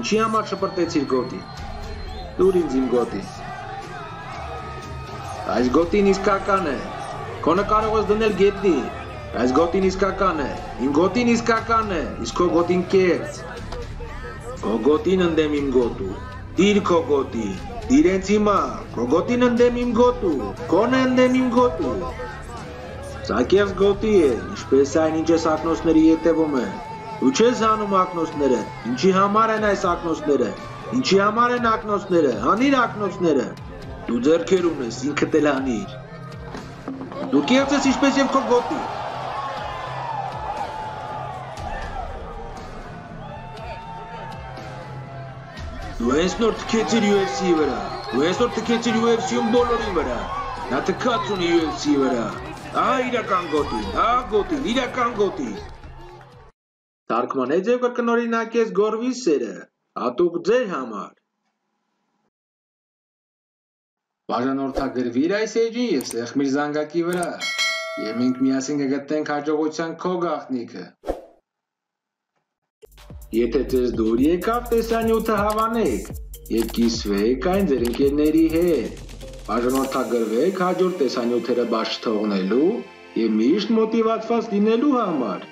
Ինչի համար շպրտեցիր գոտի։ Դուր ինձ իմ գոտի։ Այս գոտին իսկական է։ Քոնը կարող ես դնել գետնի։ Այս գոտին իսկական է։ Իմ գոտին իսկական է, իսկ քո գոտին կերց։ Քո գոտին ընդեմ իմ գոտու։ Դիր քո գոտի։ Դիրենց հիմա, քո գոտին ընդեմ իմ գոտու։ Քոնը ընդեմ իմ գոտու։ Սա կերս գոտի է, ինչպես այն ինչ ես ակնոցների ետևում է։ Ու չես հանում ակնոցները։ Ինչի համար են այս ակնոցները։ Ինչի համար են ակնոցները։ Հանիր ակնոցները։ Դու ձեռքեր ունես, ինքդ էլ հանիր։ Դու կերծ ես ինչպես եւ քո գոտի։ Դու նոր թքեցիր UFC-ի վրա։ Դու նոր թքեցիր UFC-ում բոլորի վրա։ Նա թքած ունի UFC-ի վրա։ Ահա իրական գոտին, ահա գոտին, իրական գոտին։ Թարգման է ձև կկնորինակես գորվի սերը, հատուկ ձեր համար։ Բաժանորդագրվիր այս էջին եւ սեղմիր զանգակի վրա։ Եվ մենք միասին կգտնենք հաջողության քո գաղտնիքը։ Եթե ձեզ դուր եկավ տեսանյութը հավանեք եւ կիսվեք այն ձեր ընկերների հետ։ Բաժանորդագրվեք հաջորդ տեսանյութերը բաց թողնելու եւ միշտ մոտիվացված լինելու համար։